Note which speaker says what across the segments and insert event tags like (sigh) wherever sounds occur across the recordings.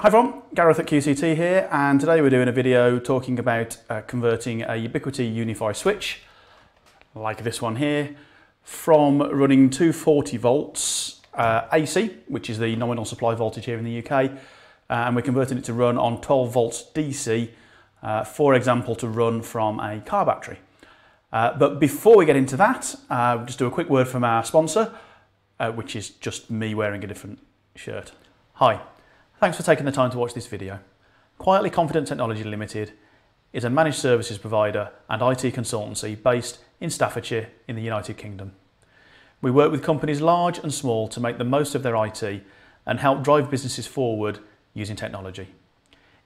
Speaker 1: Hi everyone, Gareth at QCT here and today we're doing a video talking about uh, converting a Ubiquiti UniFi switch like this one here from running 240 volts uh, AC which is the nominal supply voltage here in the UK uh, and we're converting it to run on 12 volts DC uh, for example to run from a car battery. Uh, but before we get into that, uh, we'll just do a quick word from our sponsor which is just me wearing a different shirt. Hi. Thanks for taking the time to watch this video. Quietly Confident Technology Limited is a managed services provider and IT consultancy based in Staffordshire in the United Kingdom. We work with companies large and small to make the most of their IT and help drive businesses forward using technology.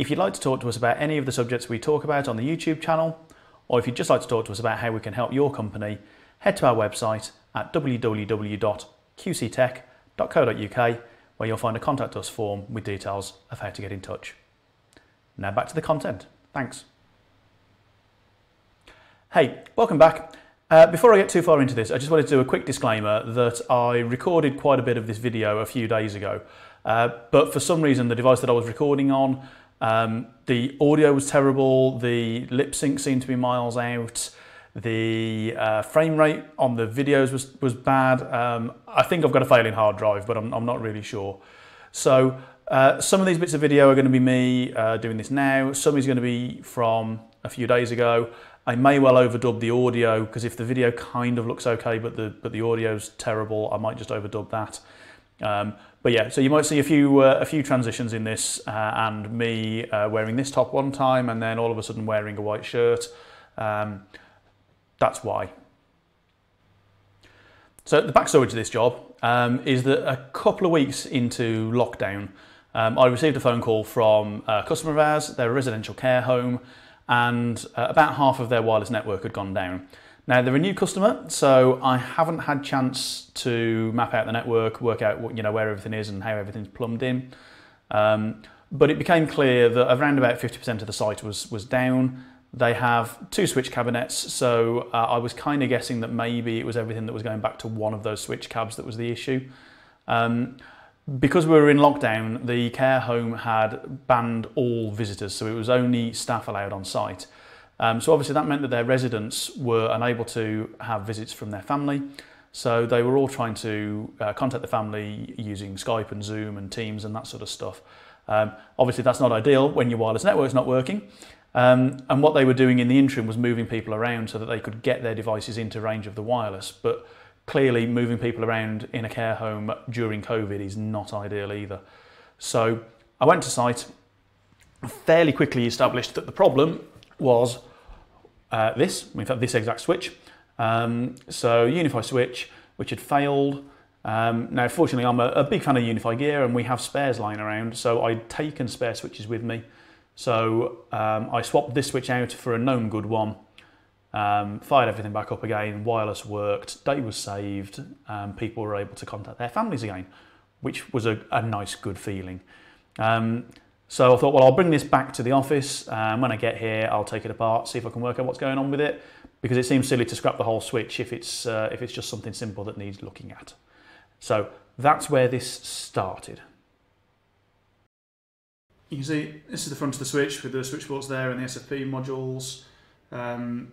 Speaker 1: If you'd like to talk to us about any of the subjects we talk about on the YouTube channel, or if you'd just like to talk to us about how we can help your company, head to our website at www.qctech.co.uk where you'll find a contact us form with details of how to get in touch. Now back to the content. Thanks. Hey, welcome back. Uh, before I get too far into this, I just wanted to do a quick disclaimer that I recorded quite a bit of this video a few days ago, uh, but for some reason the device that I was recording on, um, the audio was terrible, the lip sync seemed to be miles out, the uh, frame rate on the videos was, was bad. Um, I think I've got a failing hard drive, but I'm, I'm not really sure. So uh, some of these bits of video are going to be me uh, doing this now. Some is going to be from a few days ago. I may well overdub the audio because if the video kind of looks okay, but the but the audio's terrible, I might just overdub that. Um, but yeah, so you might see a few uh, a few transitions in this, uh, and me uh, wearing this top one time, and then all of a sudden wearing a white shirt. Um, that's why. So the backstory to this job um, is that a couple of weeks into lockdown, um, I received a phone call from a customer of ours, their residential care home, and uh, about half of their wireless network had gone down. Now they're a new customer, so I haven't had chance to map out the network, work out what, you know where everything is and how everything's plumbed in. Um, but it became clear that around about 50% of the site was was down, they have two switch cabinets, so uh, I was kind of guessing that maybe it was everything that was going back to one of those switch cabs that was the issue. Um, because we were in lockdown, the care home had banned all visitors, so it was only staff allowed on site. Um, so obviously that meant that their residents were unable to have visits from their family. So they were all trying to uh, contact the family using Skype and Zoom and Teams and that sort of stuff. Um, obviously that's not ideal when your wireless network's not working. Um, and what they were doing in the interim was moving people around so that they could get their devices into range of the wireless. But clearly moving people around in a care home during COVID is not ideal either. So I went to site, fairly quickly established that the problem was uh, this, in fact this exact switch. Um, so UniFi switch, which had failed. Um, now fortunately I'm a, a big fan of UniFi gear and we have spares lying around, so I'd taken spare switches with me. So um, I swapped this switch out for a known good one, um, fired everything back up again, wireless worked, day was saved, um, people were able to contact their families again, which was a, a nice, good feeling. Um, so I thought, well, I'll bring this back to the office. Um, when I get here, I'll take it apart, see if I can work out what's going on with it, because it seems silly to scrap the whole switch if it's, uh, if it's just something simple that needs looking at. So that's where this started. You can see this is the front of the switch with the switch ports there and the SFP modules. Um,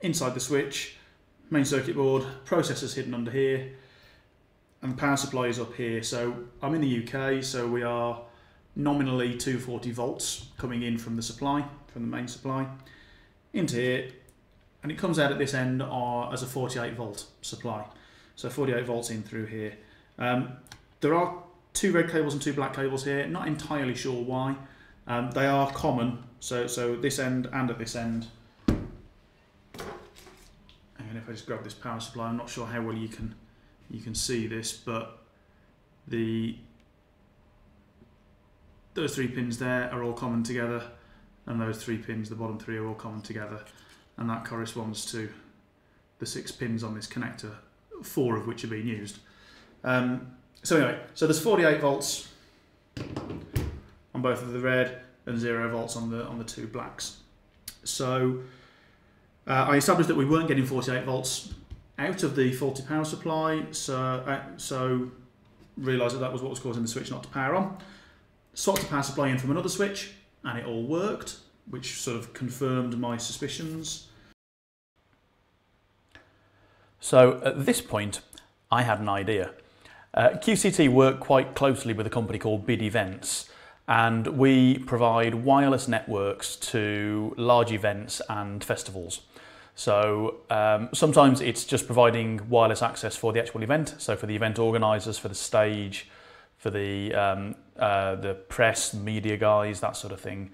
Speaker 1: inside the switch, main circuit board, processors hidden under here, and the power supply is up here. So I'm in the UK, so we are nominally 240 volts coming in from the supply, from the main supply, into here, and it comes out at this end as a 48 volt supply. So 48 volts in through here. Um, there are two red cables and two black cables here. Not entirely sure why. Um, they are common, so so this end and at this end. And if I just grab this power supply, I'm not sure how well you can you can see this, but the those three pins there are all common together, and those three pins, the bottom three, are all common together, and that corresponds to the six pins on this connector, four of which are being used. Um, so anyway, so there's 48 volts on both of the red and zero volts on the on the two blacks. So uh, I established that we weren't getting 48 volts out of the faulty power supply, so uh, so realised that that was what was causing the switch not to power on. swapped the power supply in from another switch, and it all worked, which sort of confirmed my suspicions. So at this point, I had an idea. Uh, QCT work quite closely with a company called Bid Events, and we provide wireless networks to large events and festivals. So um, sometimes it's just providing wireless access for the actual event, so for the event organisers, for the stage, for the um, uh, the press, media guys, that sort of thing.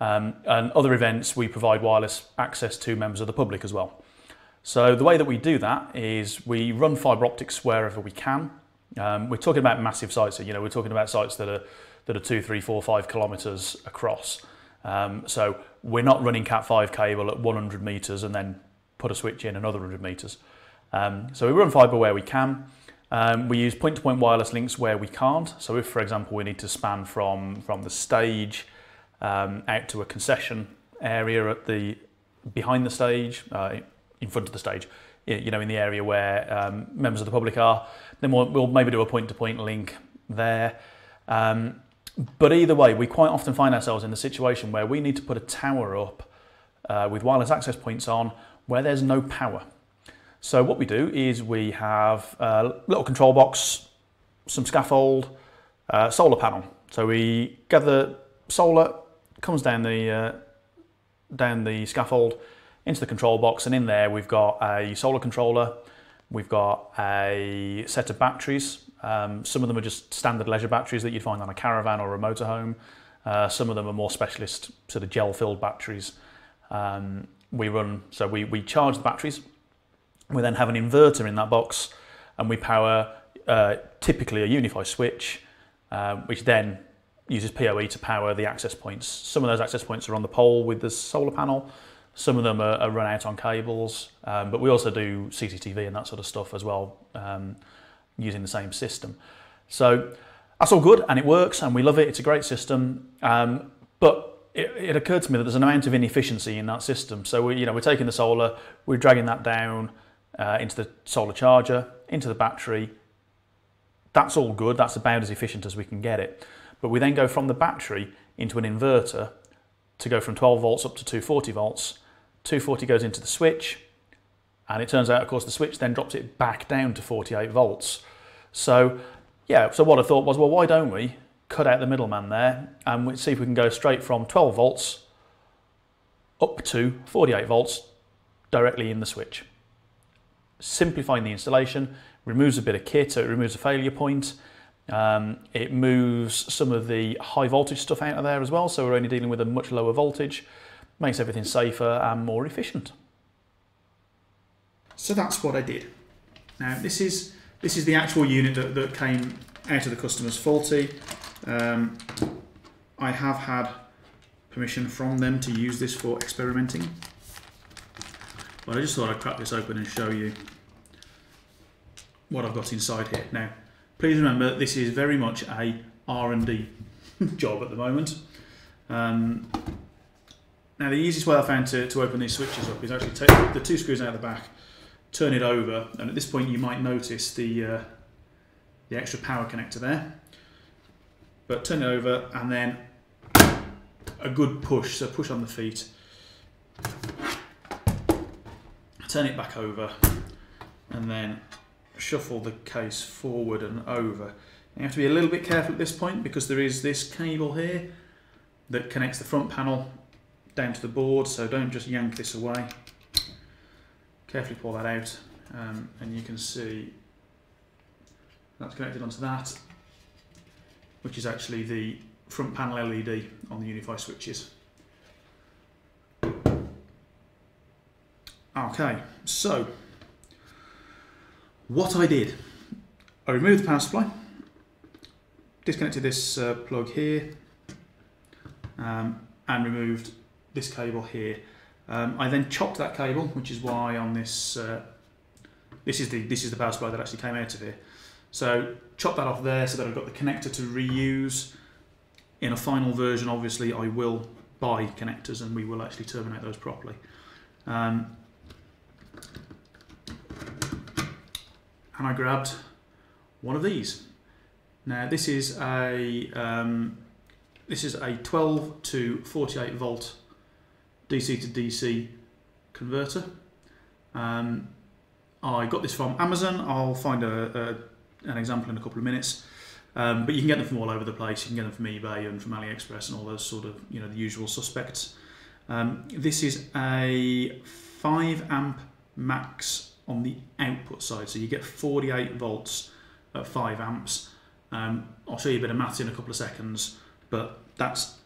Speaker 1: Um, and other events, we provide wireless access to members of the public as well. So the way that we do that is we run fibre optics wherever we can. Um, we're talking about massive sites, you know, we're talking about sites that are that are two, three, four, five kilometres across. Um, so we're not running Cat5 cable at 100 metres and then put a switch in another 100 metres. Um, so we run fibre where we can. Um, we use point-to-point -point wireless links where we can't. So if, for example, we need to span from, from the stage um, out to a concession area at the behind the stage, uh, in front of the stage, you know, in the area where um, members of the public are, then we'll, we'll maybe do a point-to-point -point link there. Um, but either way, we quite often find ourselves in the situation where we need to put a tower up uh, with wireless access points on where there's no power. So what we do is we have a little control box, some scaffold, uh, solar panel. So we gather solar, comes down the uh, down the scaffold into the control box, and in there we've got a solar controller, we've got a set of batteries, um, some of them are just standard leisure batteries that you'd find on a caravan or a motorhome. Uh, some of them are more specialist sort of gel-filled batteries. Um, we run, so we, we charge the batteries. We then have an inverter in that box and we power uh, typically a UniFi switch, uh, which then uses PoE to power the access points. Some of those access points are on the pole with the solar panel. Some of them are, are run out on cables, um, but we also do CCTV and that sort of stuff as well. Um, using the same system. So that's all good and it works and we love it. It's a great system. Um, but it, it, occurred to me that there's an amount of inefficiency in that system. So we, you know, we're taking the solar, we're dragging that down uh, into the solar charger, into the battery. That's all good. That's about as efficient as we can get it. But we then go from the battery into an inverter to go from 12 volts up to 240 volts. 240 goes into the switch, and it turns out, of course, the switch then drops it back down to 48 volts. So, yeah, so what I thought was, well, why don't we cut out the middleman there and we see if we can go straight from 12 volts up to 48 volts directly in the switch. Simplifying the installation, removes a bit of kit, so it removes a failure point. Um, it moves some of the high voltage stuff out of there as well, so we're only dealing with a much lower voltage, makes everything safer and more efficient. So that's what I did. Now this is this is the actual unit that, that came out of the customer's faulty. Um, I have had permission from them to use this for experimenting. But I just thought I'd crack this open and show you what I've got inside here. Now, please remember this is very much a R&D (laughs) job at the moment. Um, now the easiest way I found to, to open these switches up is actually take the two screws out of the back turn it over, and at this point you might notice the, uh, the extra power connector there. But turn it over and then a good push, so push on the feet. Turn it back over and then shuffle the case forward and over. You have to be a little bit careful at this point because there is this cable here that connects the front panel down to the board, so don't just yank this away carefully pull that out um, and you can see that's connected onto that which is actually the front panel LED on the UniFi switches. Okay, so what I did, I removed the power supply, disconnected this uh, plug here um, and removed this cable here um, I then chopped that cable, which is why on this, uh, this is the this is the power supply that actually came out of here. So chop that off there so that I've got the connector to reuse. In a final version, obviously, I will buy connectors and we will actually terminate those properly. Um, and I grabbed one of these. Now this is a um, this is a 12 to 48 volt DC to DC converter. Um, I got this from Amazon. I'll find a, a, an example in a couple of minutes. Um, but you can get them from all over the place. You can get them from eBay and from AliExpress and all those sort of, you know, the usual suspects. Um, this is a 5 amp max on the output side. So you get 48 volts at 5 amps. Um, I'll show you a bit of maths in a couple of seconds, but that's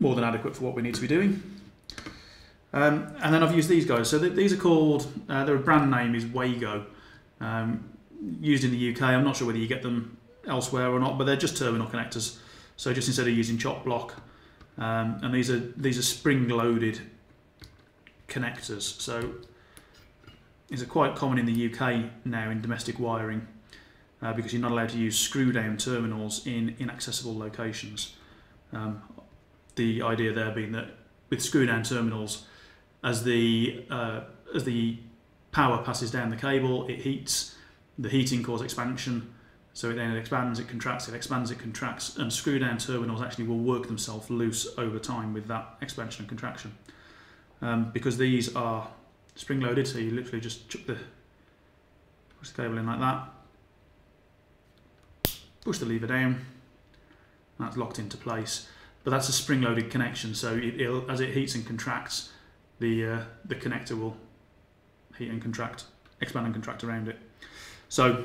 Speaker 1: more than adequate for what we need to be doing. Um, and then I've used these guys. So th these are called, uh, their brand name is Wago. Um, used in the UK. I'm not sure whether you get them elsewhere or not, but they're just terminal connectors. So just instead of using choc block, um, and these are these are spring-loaded connectors. So these are quite common in the UK now in domestic wiring uh, because you're not allowed to use screw-down terminals in inaccessible locations. Um, the idea there being that with screw-down terminals, as the uh, as the power passes down the cable, it heats. The heating causes expansion, so it then expands, it contracts, it expands, it contracts, and screw-down terminals actually will work themselves loose over time with that expansion and contraction. Um, because these are spring-loaded, so you literally just chuck the push the cable in like that, push the lever down, that's locked into place. But that's a spring-loaded connection, so it, as it heats and contracts, the uh, the connector will heat and contract, expand and contract around it. So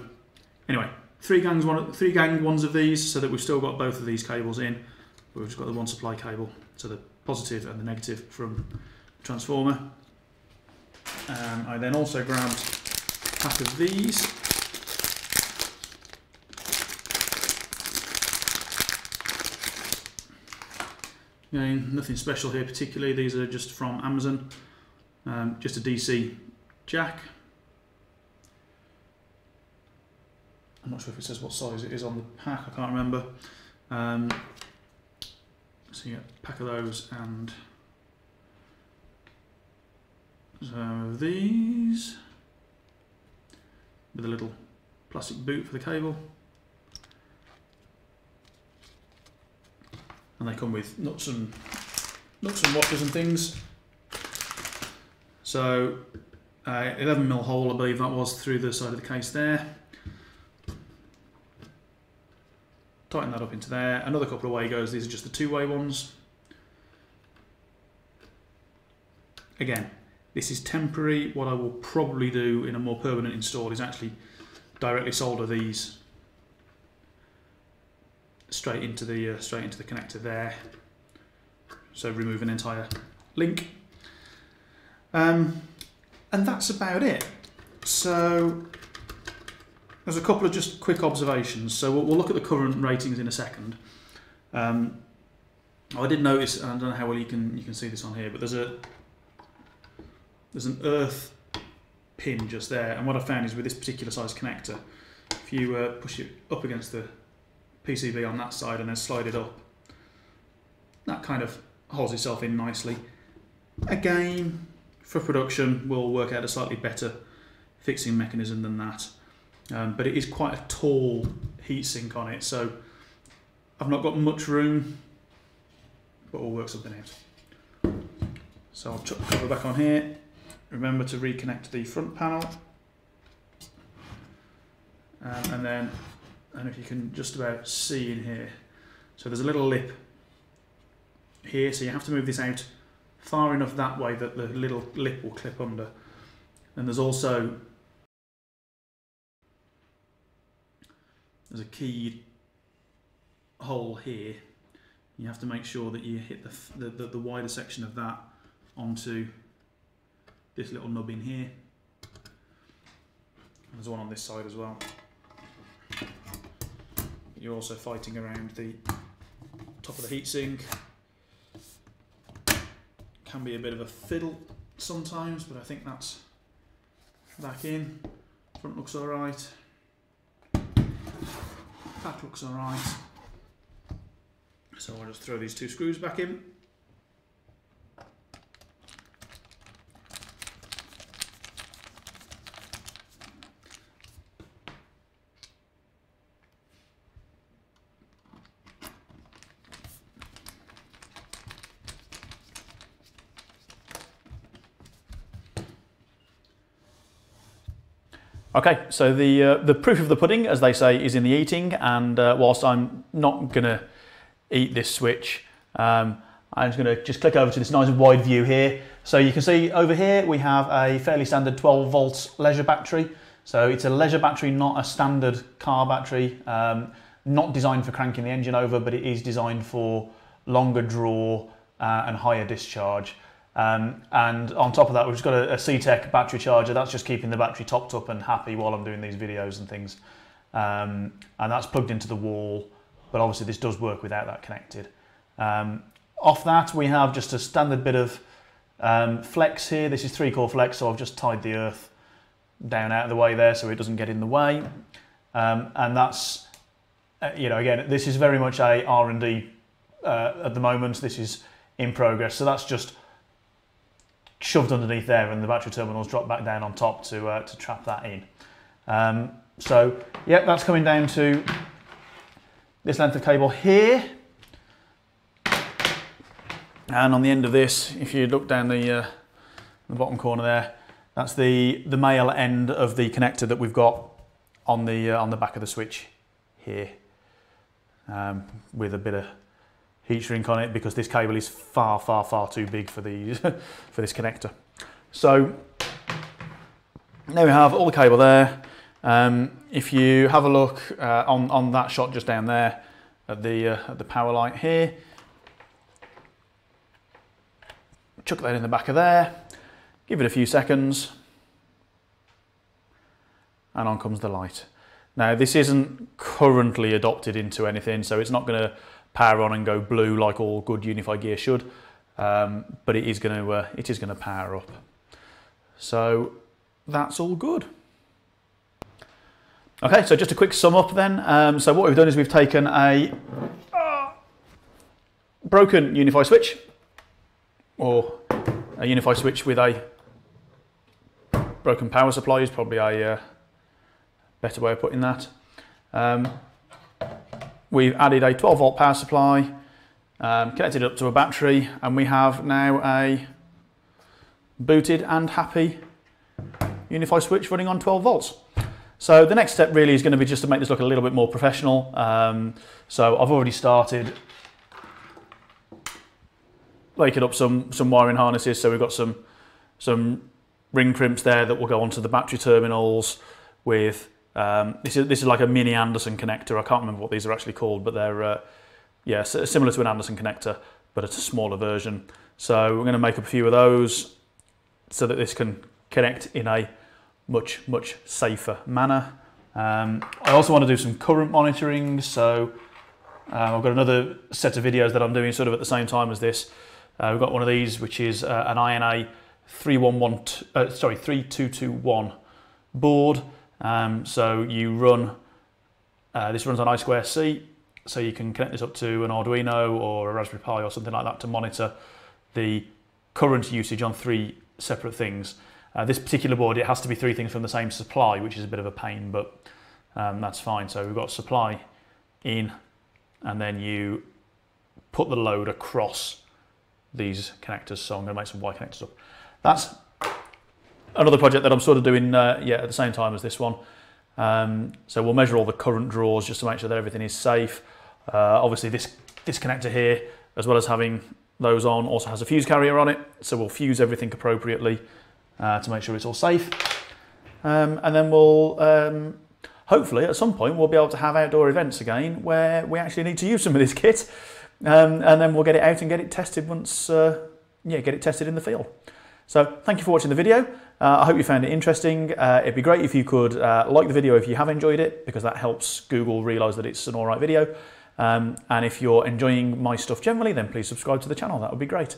Speaker 1: anyway, three gangs, one, three gang ones of these, so that we've still got both of these cables in. We've just got the one supply cable, so the positive and the negative from the transformer. Um, I then also grabbed a pack of these. Again, nothing special here particularly. These are just from Amazon. Um, just a DC jack. I'm not sure if it says what size it is on the pack, I can't remember. Um, so a pack of those and some of these with a little plastic boot for the cable. And they come with nuts and nuts and washers and things. So uh, 11 mil hole, I believe that was through the side of the case there. Tighten that up into there. Another couple of Wagos. these are just the two-way ones. Again, this is temporary. What I will probably do in a more permanent install is actually directly solder these straight into the uh, straight into the connector there. So remove an entire link. Um, and that's about it. So there's a couple of just quick observations. So we'll, we'll look at the current ratings in a second. Um, I did notice, and I don't know how well you can you can see this on here, but there's a there's an earth pin just there. And what I found is with this particular size connector, if you uh, push it up against the PCB on that side and then slide it up, that kind of holds itself in nicely. Again, for production, we'll work out a slightly better fixing mechanism than that. Um, but it is quite a tall heatsink on it, so I've not got much room, but we'll work something out. So I'll chuck the cover back on here. Remember to reconnect the front panel. Um, and then, and if you can just about see in here, so there's a little lip here, so you have to move this out far enough that way that the little lip will clip under. And there's also there's a keyed hole here. You have to make sure that you hit the, the, the, wider section of that onto this little nub in here. There's one on this side as well. You're also fighting around the top of the heatsink. Can be a bit of a fiddle sometimes, but I think that's back in. Front looks alright. Back looks alright. So I'll just throw these two screws back in. Okay, so the uh, the proof of the pudding, as they say, is in the eating. And uh, whilst I'm not gonna eat this switch, um, I'm just gonna just click over to this nice wide view here. So you can see over here we have a fairly standard 12 volts leisure battery. So it's a leisure battery, not a standard car battery. Um, not designed for cranking the engine over, but it is designed for longer draw uh, and higher discharge. Um, and on top of that, we've just got a, a CTEK battery charger. That's just keeping the battery topped up and happy while I'm doing these videos and things. Um, and that's plugged into the wall, but obviously this does work without that connected. Um, off that, we have just a standard bit of um, flex here. This is three core flex, so I've just tied the earth down out of the way there so it doesn't get in the way. Um, and that's, uh, you know, again, this is very much a R&D uh, at the moment. This is in progress. So that's just shoved underneath there and the battery terminals drop back down on top to, uh, to trap that in. Um, so, yep, that's coming down to this length of cable here. And on the end of this, if you look down the, uh, the bottom corner there, that's the, the male end of the connector that we've got on the, uh, on the back of the switch here um, with a bit of heat shrink on it because this cable is far, far, far too big for, the, (laughs) for this connector. So there we have all the cable there. Um, if you have a look uh, on, on that shot just down there at the, uh, at the power light here, chuck that in the back of there, give it a few seconds, and on comes the light. Now this isn't currently adopted into anything, so it's not going to power on and go blue like all good UniFi gear should, um, but it is going to uh, it is going to power up. So that's all good. Okay, so just a quick sum up then. Um, so what we've done is we've taken a uh, broken UniFi switch, or a UniFi switch with a broken power supply is probably a uh, better way of putting that. Um, We've added a 12 volt power supply, um, connected up to a battery, and we have now a booted and happy UniFi switch running on 12 volts. So the next step really is going to be just to make this look a little bit more professional. Um, so I've already started making up some, some wiring harnesses. So we've got some, some ring crimps there that will go onto the battery terminals with um, this is this is like a mini Anderson connector. I can't remember what these are actually called, but they're uh, yeah similar to an Anderson connector, but it's a smaller version. So we're going to make up a few of those so that this can connect in a much much safer manner. Um, I also want to do some current monitoring, so uh, I've got another set of videos that I'm doing sort of at the same time as this. Uh, we've got one of these, which is uh, an INA 311, uh, sorry 3221 board. Um, so you run, uh, this runs on I2C, so you can connect this up to an Arduino or a Raspberry Pi or something like that to monitor the current usage on three separate things. Uh, this particular board, it has to be three things from the same supply, which is a bit of a pain, but um, that's fine. So we've got supply in, and then you put the load across these connectors. So I'm to make some Y connectors up. That's another project that I'm sort of doing uh, yeah, at the same time as this one. Um, so we'll measure all the current draws just to make sure that everything is safe. Uh, obviously this, this connector here, as well as having those on, also has a fuse carrier on it. So we'll fuse everything appropriately uh, to make sure it's all safe. Um, and then we'll, um, hopefully at some point, we'll be able to have outdoor events again where we actually need to use some of this (laughs) kit. Um, and then we'll get it out and get it tested once, uh, yeah, get it tested in the field. So thank you for watching the video. Uh, I hope you found it interesting. Uh, it'd be great if you could uh, like the video if you have enjoyed it, because that helps Google realize that it's an all right video. Um, and if you're enjoying my stuff generally, then please subscribe to the channel. That would be great.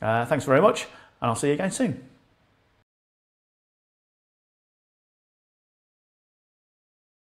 Speaker 1: Uh, thanks very much, and I'll see you again soon.